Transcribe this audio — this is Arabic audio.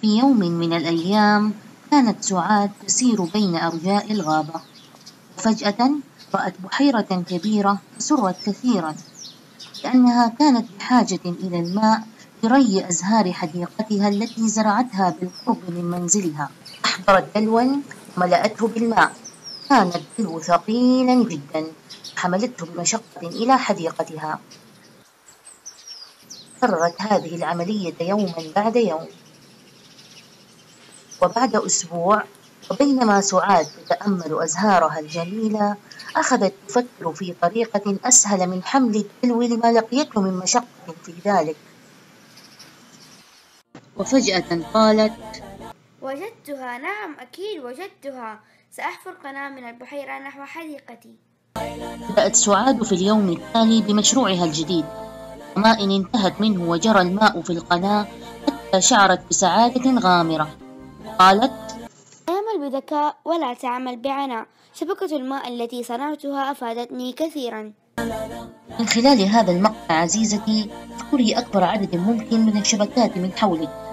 في يوم من الأيام كانت سعاد تسير بين أرجاء الغابة. وفجأة رأت بحيرة كبيرة سرت كثيرا لأنها كانت بحاجة إلى الماء لري أزهار حديقتها التي زرعتها بالقرب من منزلها. أحضرت دلوا وملأته بالماء. كان الدلو ثقيلا جدا. حملته بمشقة إلى حديقتها. كررت هذه العملية يوما بعد يوم. وبعد أسبوع وبينما سعاد تتأمل أزهارها الجميلة أخذت تفكر في طريقة أسهل من حمل الدلو لما لقيته من مشقة في ذلك. وفجأة قالت وجدتها نعم أكيد وجدتها. سأحفر قناة من البحيرة نحو حديقتي. بدأت سعاد في اليوم التالي بمشروعها الجديد. وما إن انتهت منه وجرى الماء في القناة حتى شعرت بسعادة غامرة. قالت أعمل بذكاء ولا تعمل بعناء. شبكة الماء التي صنعتها أفادتني كثيرا. من خلال هذا المقطع عزيزتي اذكري أكبر عدد ممكن من الشبكات من حولك.